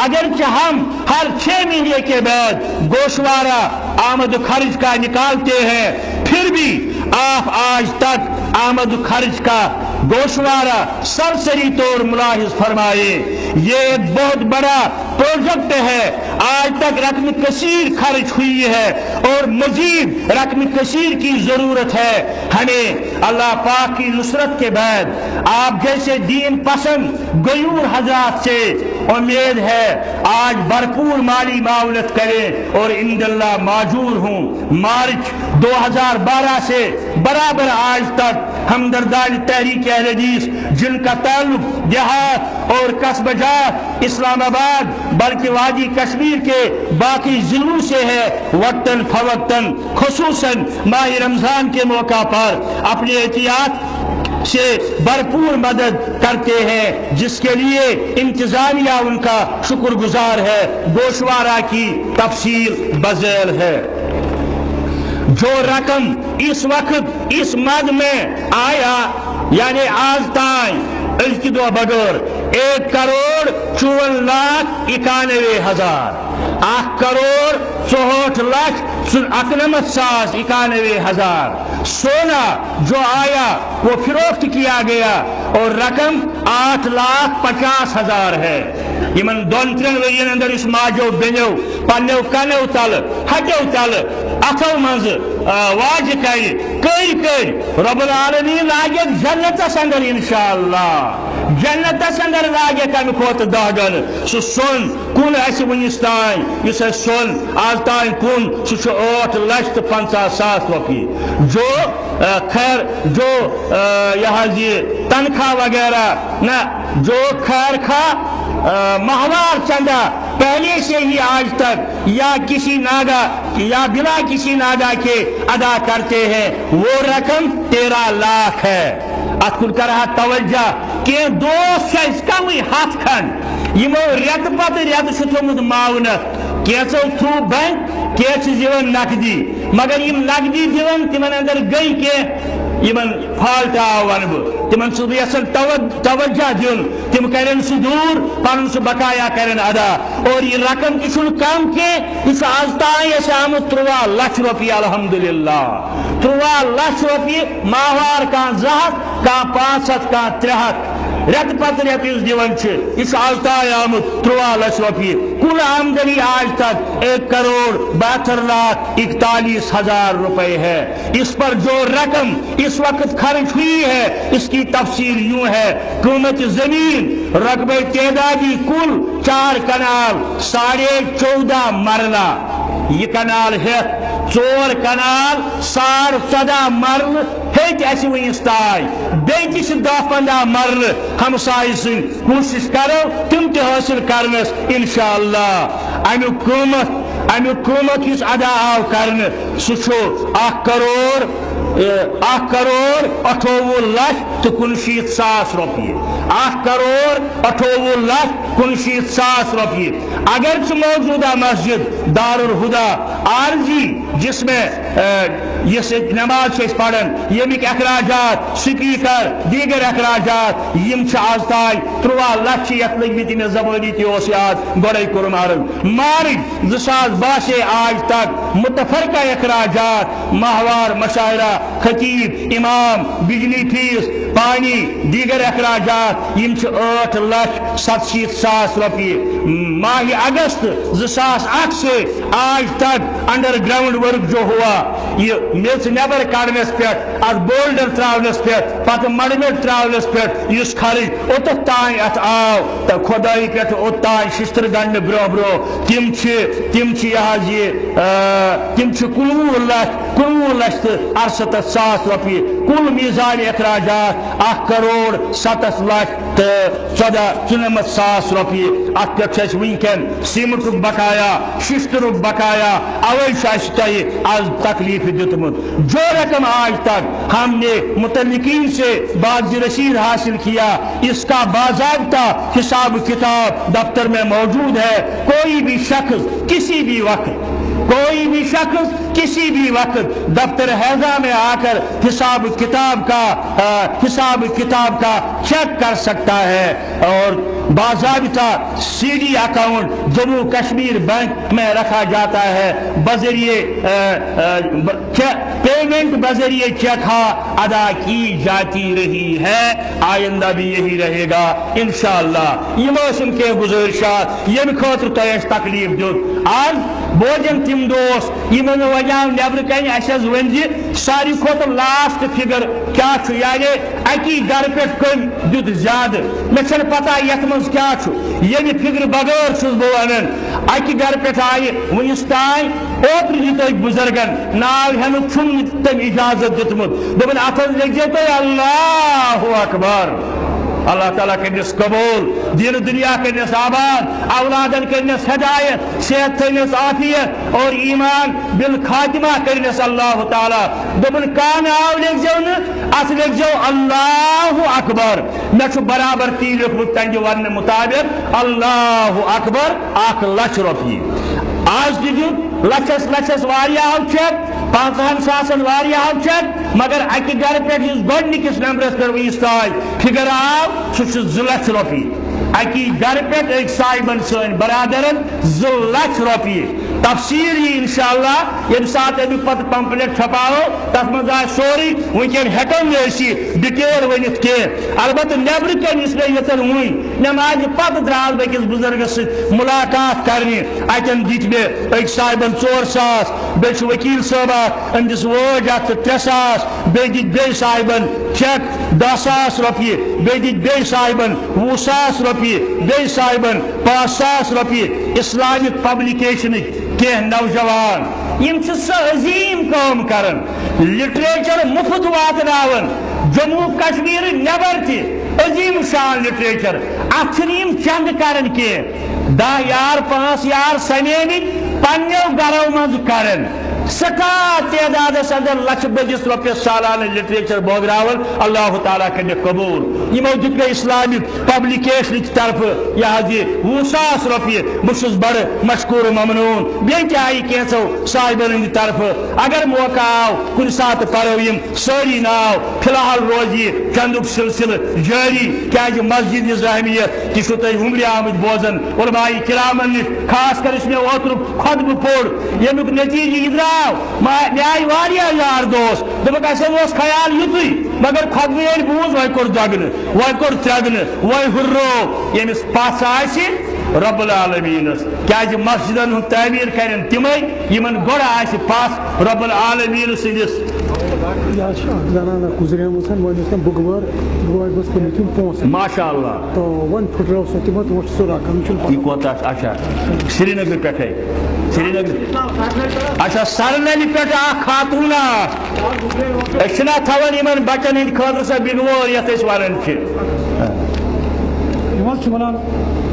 اگرچہ ہم ہر چھ مہینے کے بعد گوشوارہ آمد و خرچ کا نکالتے ہیں، پھر بھی آپ آج تک آمد و خرچ کا گوشوارہ سرسری طور ملاحظ فرمائے۔ یہ ایک بہت بڑا پروجیکٹ ہے۔ آج تک رقم کثیر خرچ ہوئی ہے اور مزید رقم کثیر کی ضرورت ہے۔ ہمیں اللہ پاک کی نصرت کے بعد آپ جیسے دین پسند، غیور حضرات سے امید ہے آج بھرپور مالی معاونت کریں اور اند اللہ معجور ہوں۔ مارچ دو ہزار بارہ سے برابر آج تک ہمدردان تحریک اہل حدیث، جن کا تعلق دیہات اور قصب جات اسلام آباد، بلکہ وادی کشمیر کے باقی ضلعوں سے ہے، وقتاً فوقتاً، خصوصاً ماہ رمضان کے موقع پر۔ اپنے احتیاط سے بھرپور مدد کرتے ہیں، جس کے لیے انتظامیہ ان کا شکر گزار ہے۔ گوشوارہ کی تفصیل بذیل ہے۔ جو رقم اس وقت اس مد میں آیا یعنی آج تائیں اس کی دو بغیر ایک کروڑ چون لاکھ اکانوے ہزار۔ اک کروڑ چوہٹ لاکھ اکنمت ساس اکانوے ہزار۔ سونا جو آیا وہ فروخت کیا گیا اور رقم آٹھ لاکھ پچاس ہزار ہے۔ یمن دون ترین ورین اندر اس ماجو بینیو پنیو کنیو تل ہٹیو تل اتو منز واج کئی کئی کئی۔ رب العالمین لاگے جنت اندر انشاءاللہ۔ جنت اندر لاگے کم کھوت دہ گن سہ سون کن اس ونس تان اس سون آج تان کن سہ ٹھ لچھ تو پنچہ ساس روپیے جو خیر، جو یہ جی، تنخواہ وغیرہ، نہ، جو خیر خواہ ماہوار چندہ، پہلے سے ہی آج تک، یا کسی ناگا، یا بلا کسی ناگا کے ادا کرتے ہیں، وہ رقم تیرہ لاکھ ہے۔ ات کن کر توجہ، کہ دوست اس کم ہاتھ کھن۔ یمو ریت پتہ ریت تھومت معاونت کیچو تھرو بینک کیچ دون نقدی۔ مگر یم نقدی دون تمن اندر گئی کی یمن فالٹ آو ون بہ تمن سو یسن توجہ دن تم کرن سو دور پن سو بقایا کرن ادا اور یہ رقم کی چھن کم کے یہ آز تائیں اس آمد تروا لچھ روپیہ الحمدللہ تروا لچھ روپیہ ماہوار کان زہت کان پانچ ہتھ کان ترے ہتھ رت پت رت اس دیون یہ آج تائیں آمد تروا لچھ روپیہ کل آمدنی آج تک ایک کروڑ بہتر لاکھ اکتالیس ہزار روپے ہے۔ اس پر جو رقم اس وقت خرچ ہوئی ہے، اس کی تفصیل یوں ہے۔ قومت زمین رقبہ تعدادی کل چار کنال، ساڑھے چودہ مرلہ۔ یہ کنال ہے۔ ژور کنال ساڑ ژۄدہ مرلہٕ ہیٚکہِ اَسہِ ؤنِس بیٚیہِ تہِ چھِ دہ پنٛداہ مرلہٕ ہمسایہِ سٕنٛدۍ کوٗشِش کرو تِم تہِ حٲصِل کرنس انشاء اللہ امیُک قۭمت امیُک قۭمت یُس ادا آو کرنہٕ سُہ چھُ اکھ کروڑ اکھ کروڑ اٹھووُہ لچھ تہٕ کُنشیٖتھ ساس رۄپیہِ اکھ کروڑ اٹھووُہ لچھ کُنشیٖتھ ساس رۄپیہِ اگرچہ موجودہ مسجد دار الہدا عارضی، جس میں یہ نماز سے پڑھن یمیک اخراجات، سپیکر، دیگر اخراجات، یم آز تاج تروا لچھ یت لگمت میں زبانی تہ یاد گوڑے کور مارن۔ مارچ زساس باہ سے آج تک متفرقہ اخراجات، ماہوار مشاعرہ خطیب، امام، بجلی فیس پانی، دیگر اخراجات، یم ٹھ لچھ ستشیت ساس روپیے۔ ماہ اگست زاس اک سے آج تک انڈر گراؤنڈ ورک جو ہوا یہ میچ نبر کڑنس پہ ات بولڈر تراونس پہ پتہ مڑمٹ تراونس پہ اس خرچ اوتت تان ات آو تو خدائی پہ اوتان ششتر گنڈ برو برو تم تم یہ تم کنوہ لچھ کنوہ لچھ تو ارست ساس روپیے کل میزان اخراجات اخ کروڑ ستھ لچھ تو ژۄدہ ژُنمتھ ساس رۄپیہِ اتھ پٮ۪ٹھ چھُ اَسہِ وٕنکٮ۪ن سیٖمٹُک بقایا شِشترُک بقایا اوے چھُ اَسہِ تۄہہِ تکلیف دیُتمُت جو رقم آج تک ہم نے متعلقین سے بعض رسید حاصل کیا۔ اس کا باضابطہ حساب کتاب دفتر میں موجود ہے۔ کوئی بھی شخص کسی بھی وقت، کوئی بھی شخص کسی بھی وقت دفتر حیضہ میں آ کر حساب کتاب کا حساب کتاب کا چیک کر سکتا ہے۔ اور باضابطہ C D account Jammu Kashmir bank میں رکھا جاتا ہے۔ بذریعے پیمنٹ بذریعے چیک ادا کی جاتی رہی ہے۔ آئندہ بھی یہی رہے گا۔ انشاءاللہ، یہ موسم کے گزارشات یہ خاطر تیس تکلیف دیت آج بوجن تم دوس یمن وجہ نبر کن اس ون ساری کھوت لاسٹ فگر کیا یعنی اکی گھر پہ کم دیت زیادہ مے پتہ یت من کیا یمہ یعنی فکر بغیر چھس بہ ونان اکہ گھر پہ آئی ونس تان اوتر دیت بزرگن۔ ناو ہین چھن تم اجازت دتمت دپن ات لگے تھی اللہ اکبر۔ اللہ تعالیٰ کرنس قبول، دین دنیا کرنس آباد، اولادن کرنس ہدایت، صحت تھنس عافیت اور ایمان بالخاتمہ کرنس اللہ تعالیٰ۔ دبن کان آو لکھ جو ات لکھ جو اللہ اکبر۔ میں برابر تی لکھمت تنجہ ورن مطابق، اللہ اکبر اخ لچھ روپیے۔ آج دیت لچھس لچھس واریاہ چیک پانچہن ساسن واریاہ چیک مگر اکہ گھر پہ گۄڈنِکِس نمبرس پہ ونس تاج فگر آو سہ زٕ لچھ رۄپیہِ اکی گھر پہ ایک صاحبن سن برادرن زٕ لچھ رۄپیہِ تفصیل یہ انشاءاللہ یم سات امیک پتہ پمپلیٹ چھپاو تس من آئے سوری ونکن ہیکن نسی ڈیٹیل ونت کی البتہ نبر کن اس میں یتن ون نماز پتہ دراز بکس بزرگ ست ملاقات کرنی اتن دت مے ایک صاحبن ژور ساس بیس وکیل صاحب اندس ووج ات ترے ساس بی دت بی چیک دہ ساس روپیہ بی دت بی صاحبن وہ ساس روپیہ بی صاحبن پانچ ساس روپیہ اسلامک پبلکیشن کی نوجوان، یم سہ عظیم کام کرن، لٹریچر مفت واتن جموں کشمیر نبر تہ عظیم شان لٹریچر ات چند کرن کی دہ یار پانچ یار سمیمت پنو گرو مز کرن۔ سکا تعداد اندر لچھ بدس روپیس سالانہ لٹریچر بوگراون اللہ تعالیٰ کر قبول۔ یمو دیت مے اسلامک پبلکیشن طرف۔ یہ حض یہ وہ ساس روپیہ بس بڑ مشکور ممنون بیٚیہِ تہِ آیہِ کینٛژو صاحبن ہٕنٛدِ طرفہٕ اگر موقع آو کُنہِ ساتہٕ پرو یِم ناو فی الحال روزِ یہِ چندُک سلسلہٕ جٲری کیازِ مسجد نظامیت تہِ چھُو تۄہہِ وُمرِ آمٕتۍ بوزان علمائی کرامن نِش خاص کر یُس مےٚ اوترُک خۄطبہٕ پوٚر ییٚمیُک نتیجہٕ یہِ درٛاو مے آئی واریاہ یار دوس دپک اسے اوس خیال یتھے مگر خطبہ ییٚلہِ بوٗز وۄنۍ کوٚر دگنہٕ وۄنۍ کوٚر ژرٛگنہٕ وۄنۍ ہُررو یعنی ییٚمِس پژھ آسہِ رب العالمینس کیازِ مسجدن ہُنٛد تعمیٖر کرن، تِمے یِمن گۄڈٕ آسہِ پژھ رب العالمین سٕنٛدِس۔ زنانہ ماشاء اللہ اچھا۔ سری نگر پٮ۪ٹھے۔ سری نگر اچھا سرنلہِ پٮ۪ٹھ اکھ خاتوٗن اکھ بچن ہٕنٛدِ خٲطرٕ سۄ بِگوور یتھ ونان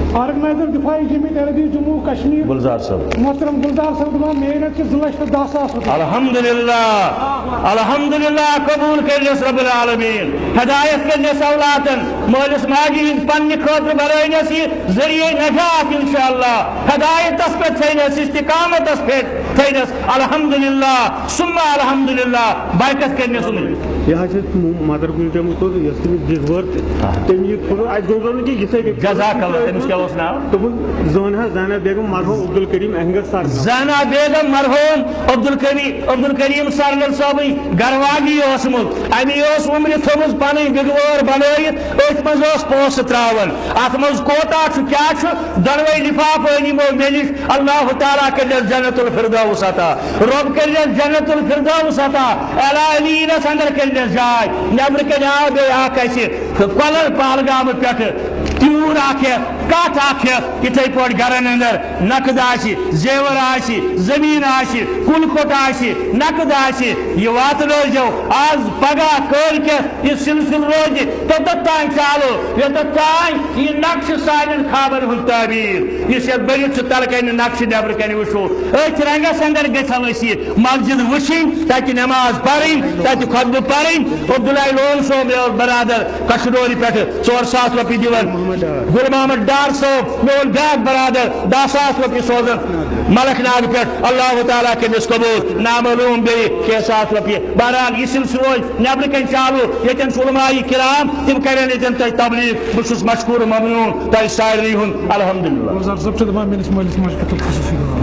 چھِ چھِ آرگنائزر دفاعی جمیت عربی جموں کشمیر۔ گلزار صٲب محترم گلزار صاحب دپان محنت کے زٕ لچھ تہٕ دہ ساس رۄپیہِ الحمدللہ الحمدللہ قبول کرنس رب العالمین۔ ہدایت کرنس اولادن مالس ماجی ہند پنہ خاطر بنٲینس یہ ذریعہ نجات انشاءاللہ۔ ہدایتس پہ تھینس استقامتس پہ تھینس الحمدللہ ثم الحمدللہ۔ بائکس کرنس یہ حظ چھِ مدر توٚر یۄس تٔمِس یہِ دوٚپُن زٲن حظ زانا بیگم مرحوم عبد الکریم اہنگر سر زانا بیگم مرحوم عبد الکریم عبد الکریم سرگر صٲبٕنۍ گرواگی اوسمُت امی عمرِ بنٲیِتھ أتھۍ منٛز اوس پونٛسہٕ ترٛاوان اَتھ منٛز کوتاہ چھُ کیٛاہ چھُ دۄنوَے لِفاف مےٚ نِش اللہ تعالیٰ کٔرنَس جنت الفردوس عطا۔ رۄب کٔرنَس جنت الفردوس عطا۔ اعلیٖنس اندر کٔرنَس جائے نبر کن آو بیٚیہِ اکھ پہلگام کۄلر پہلگامہٕ پٮ۪ٹھٕ ہٮ۪تھ کتھ اکھ پٲٹھۍ گرن اندر نقد آسہِ زیور آسہِ زٔمیٖن آسہِ کُل کھوٚت آسہِ نقد آسہِ یہِ واتنٲیزیو آز پگہہ کٲلکٮ۪تھ یہِ سلسلہٕ روزِ جی، توٚتتھ تانۍ چالو یوٚتتھ تانۍ یہِ نقشہٕ سانٮ۪ن خوابن ہُنٛد تعبیٖر۔ یُس یتھ بٔرِتھ چھُ تلہٕ کنہِ نقشہٕ نٮ۪برٕ کنہِ وٕچھو أتھۍ رنگس اندر گژھو أسۍ یہِ مسجد وٕچھِنۍ تتہِ نٮ۪ماز پرٕنۍ تتہِ خۄطبہٕ پرٕنۍ عبداللہ لون صٲب برادر کشرورِ پٮ۪ٹھٕ ژور ساس رۄپیہِ دِوان گُل محمد ڈار صٲب میون بیاک برادر دہ ساس رۄپیہِ سوزان ملک ناگ پہ اللہ تعالیٰ کٔرِس قبول نامعلوم بی شیخ ساس روپیے بہرحال یہ سلسلہ روز نبر کن چالو یتن علماء کرام تم کرن یتن تہ تبلیغ بس مشکور ممنون تہ سارنٕے ہُنٛد الحمدللہ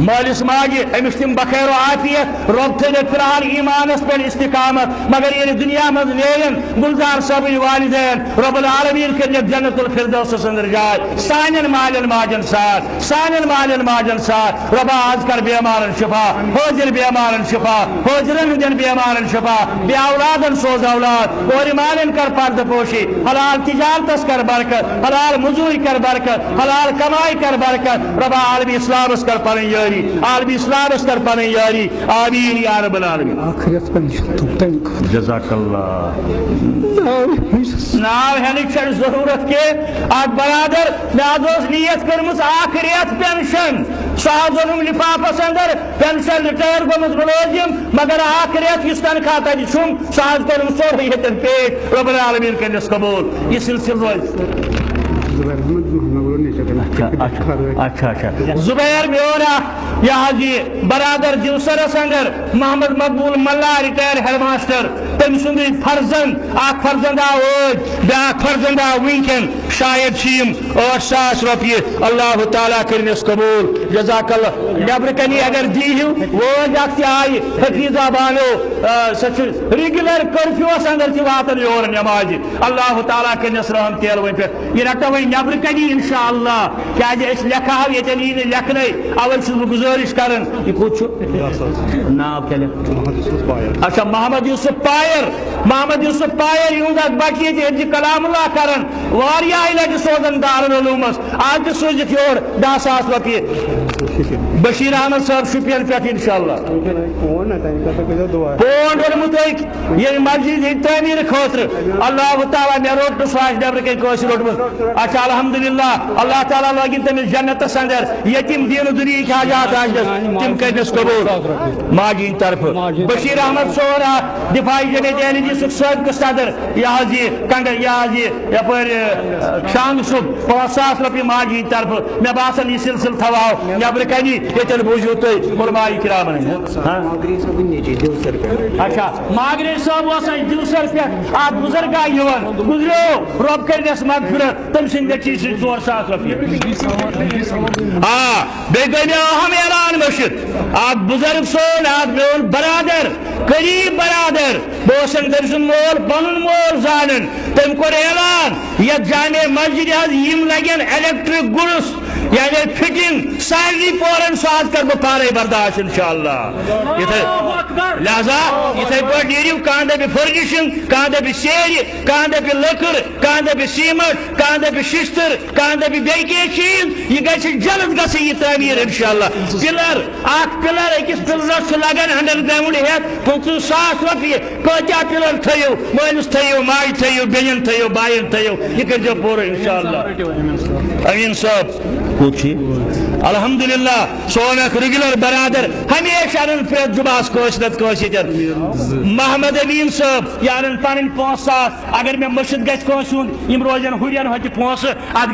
مالس ماجہ امس تم بخیر و عافیت رب تھے فی الحال ایمانس پہ استقامت، مگر یہ دنیا مز نیین گلزار صاحب والدین، رب العالمین کر جنت الفردوس اندر جائے۔ سانن مالن ماجن ساتھ سانن مالن ماجن ساتھ رب آز کر بیمارن شفا، حوجر بیمارن شفا، حوجرن ہندین بیمارن شفا، بے اولادن سوز اولاد اور مالن کر پرد پوشی، حلال تجارتس کر برکت، حلال مزوری کر برکت، حلال کمائی کر برکت، رب عالمی اسلامس کر پن یاری عالمی اسلامس کر پن یاری. آمین یا رب العالمین. آخرت خٲطرٕ جزاک اللہ. ناو ناو ہینک چھ ضرورت کے. اک برادر حظ نیت کرمز اخ ریت پینشن. سہ حظ اونم لفافس اندر پینشن رٹائر گومت ملازم مگر اخ ریت اس تنخواہ تتہ چھم سہ حظ کرم سورے ہتن پیٹ. رب العالمین کرنس قبول. یہ سلسلہ روز اچھا، اچھا،, اچھا اچھا زبیر میورا یہ حظ یہ برادر جوسر اندر محمد مقبول ملا ریٹائر ہیڈ ماسٹر تم سند فرزند اخ فرزند آو بیاکھ فرزند آو ونکن شاید چیم ٲٹھ ساس رۄپیہِ اللہ تعالیٰ کرنس قبول. جزاک اللہ نیبر کنی اگر دیہو وٲج اکھ تہِ آیہِ حفیظہ بانو سۄ چھِ ریگولر کرفیوس اندر تہِ واتان یور نمازِ. اللہ تعالیٰ کرنس رحم تیل وۄنۍ پٮ۪ٹھ یہِ رٹو وۄنۍ نیبر کنی انشاء اللہ کیازِ أسۍ لیکھہو ییٚتٮ۪ن یی نہٕ لیکھنَے اَوَے چھُس بہٕ گُزٲرِش کران یہِ کوٚت چھُ ناو کیٛاہ لیکھ اچھا محمد یوسف پایر محمد یوسف پایر یہد اک بچہ یہ ہجی کلام اللہ کرن. واریاہ لٹہ سوزن دارن علومس آج تہ سوزت یور دہ ساس رۄپیہِ بشیر احمد صاحب شپین پہ انشاءاللہ. فون یعنی ہے تمہیں کہتا یہ مسجد ہٕنٛدِ تعمیٖر خٲطرٕ اللہ تعالیٰ مےٚ روٚٹ نہٕ سُہ آسہِ نٮ۪برٕ کَنۍ کٲنٛسہِ روٚٹمُت اچھا الحمدللہ، اللہ تعالیٰ لٲگِن تٔمِس جنتس اندر یتیم دیٖنہٕ دُنہِکۍ حاجات آسنس تِم کٔرنس قبول. ماجہِ ہِنٛدِ بشیر احمد صورا دفاعی جمعیت اہل جیسُک سٲبقہٕ صدر یہ حظ یہ کنڈ یہ حظ یہ یپٲرۍ شانگ صُب پانٛژھ ساس رۄپیہِ ماجہِ ہِنٛدِ طرفہٕ مےٚ باسان یہِ سلسلہٕ تھاوہو نٮ۪برٕ کنی ییٚتٮ۪ن بوٗزِو تُہۍ علماء کرامن اچھا ماگرے صاحب اَسہِ دِوسر پٮ۪ٹھ اکھ بُزرگا یِوان گُزریو رۄب کٔرنس مغفرت تٔمۍ سٕنٛدۍ نیٚچی سٕنٛدۍ ژور ساس رۄپیہِ آ بیٚیہِ گٔے مےٚ اہم اعلان مٔشِد اکھ بُزرگ سون اکھ میون برادر قریب برادر تٔمۍ سُنٛد مول پنُن مول زانان تٔمۍ کوٚر اعلان یتھ جامع مسجد حظ یِم لگن الیکٹرک گُرس یعنی فٹنگ سارنٕے پورن حظ کر بہٕ پانے برداشت انشاءاللہ۔ لہذا یِتھے پٲٹھۍ نیٖرِو کانٛہہ دپہِ فٔرنِشِنگ کانٛہہ دپہِ سیرِ کانٛہہ دپہِ لٔکٕر کانٛہہ دپہِ سیٖمٹ کانٛہہ دپہِ شِشتٕر کانٛہہ دپہِ بیٚیہِ کینٛہہ چیٖز یہِ گژھِ جلد گژھٕنۍ یہِ تعمیٖر انشاءاللہ۔ پِلر اکھ پِلر أکِس پِلرس چھُ لگان انڈر گراوُنڈ ہٮ۪تھ پٕنٛژٕہ ساس رۄپیہِ کۭتیاہ پِلر تھٲیِو مٲلِس تھٲیِو ماجہِ تھٲیِو بیٚنٮ۪ن تھٲیِو بایَن تھٲیِو یہِ کٔرۍزیو پوٗرٕ انشاءاللہ۔ امین صاحب۔ کوٚت چھُ الحمدللہ سون اکھ برادر ہمیشہ انن پرٛٮ۪تھ جُمعس کٲنٛسہِ نتہٕ کٲنٛسہِ ییٚتٮ۪ن محمد امین میں یہِ انن پنٕنۍ پونٛسہٕ ساس اگر مےٚ مٔشِد گژھِ کٲنٛسہِ ہُنٛد یِم روزن ہُرٮ۪ن ہوٚتہِ پونٛسہٕ اتھ